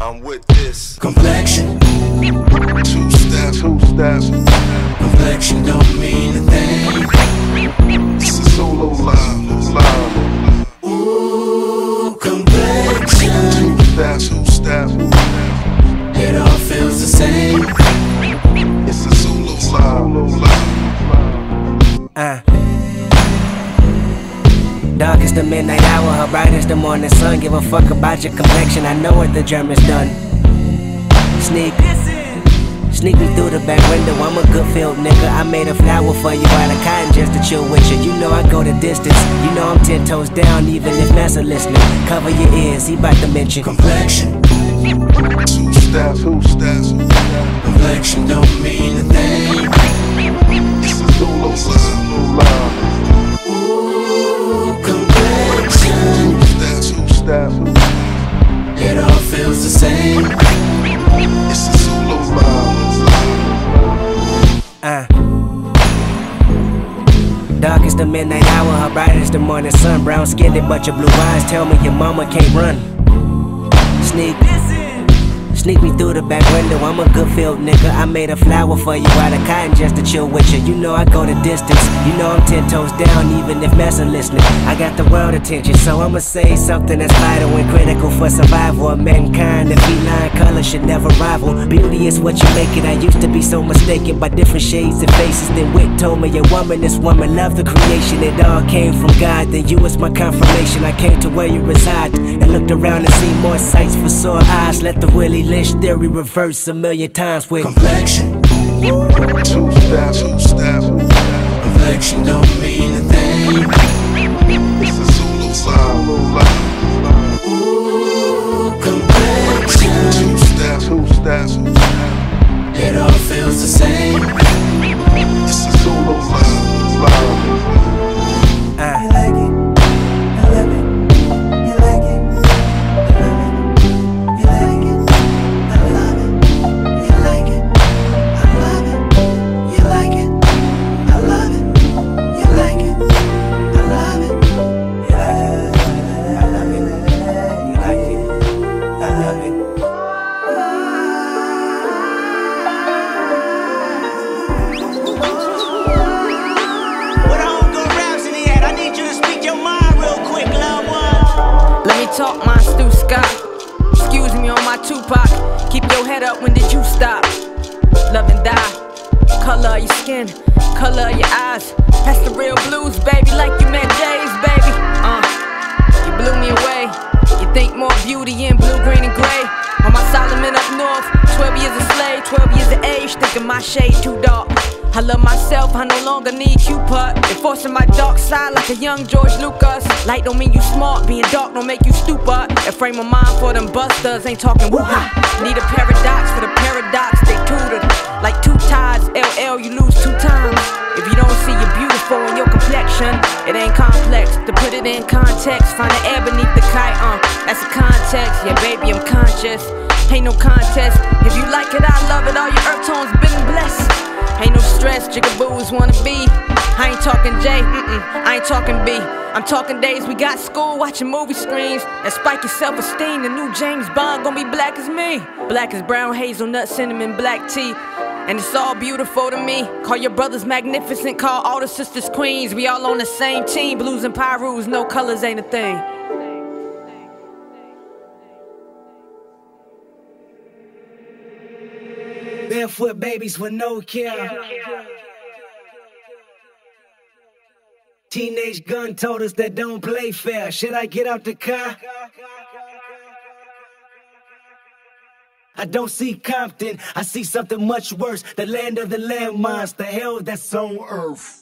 I'm with this. Complexion, Two step, two step. The midnight hour, her bright is the morning sun. Give a fuck about your complexion, I know what the German's done. Sneak, sneak me through the back window. I'm a good field nigga. I made a flower for you out of cotton just to chill with you. You know I go the distance. You know I'm ten toes down, even if Massa listening. Cover your ears, he bout to mention. Complexion, the midnight hour, her bright is the morning sun. Brown skinned, but your blue eyes tell me your mama can't run. Sneak, sneak me through the back window. I'm a good field nigga. I made a flower for you out of cotton just to chill with you. You know I go the distance. You know I'm ten toes down, even if Massa listening. I got the world attention, so I'ma say something that's vital and critical for survival of mankind. The feline color should never rival. Beauty is what you make it. I used to be so mistaken by different shades and faces. Then Wit told me a woman is woman. Love the creation. It all came from God. Then you was my confirmation. I came to where you reside and looked around and seen more sights for sore eyes. Let the Willie Lynch theory reverse a million times with Complexion, Two step, two step. complexion don't talk my Stu Scott. Excuse me on my Tupac. Keep your head up, when did you stop? Love and die. Color of your skin, color of your eyes. That's the real blues, baby, like you met Jay's, baby. Uh, you blew me away. You think more beauty in blue, green, and gray. On my Solomon up north, 12 years a slave, 12 years of age, thinking my shade too dark. I love myself, I no longer need Cupid. Enforcing my dark side like a young George Lucas. Light don't mean you smart, being dark don't make you stupid. A frame of mind for them busters, ain't talking woo Need a paradox for the paradox, they tutored. Like two tides, LL, you lose two times. If you don't see you're beautiful in your complexion, it ain't complex. To put it in context, find the air beneath the kite, uh, that's the context. Yeah, baby, I'm conscious. Ain't no contest. If you like it, I love it. All your earth tones been blessed. Ain't no stress, jigaboos wanna be. I ain't talking J, mm-mm, I ain't talking B. I'm talking days we got school watching movie screens that spike your self esteem. The new James Bond gonna be black as me. Black as brown, hazelnut, cinnamon, black tea. And it's all beautiful to me. Call your brothers magnificent, call all the sisters queens. We all on the same team. Blues and Pyrus, no colors ain't a thing. Barefoot babies with no care. Teenage gun told us that don't play fair. Should I get out the car? I don't see Compton, I see something much worse. The land of the landmines, the hell that's on earth.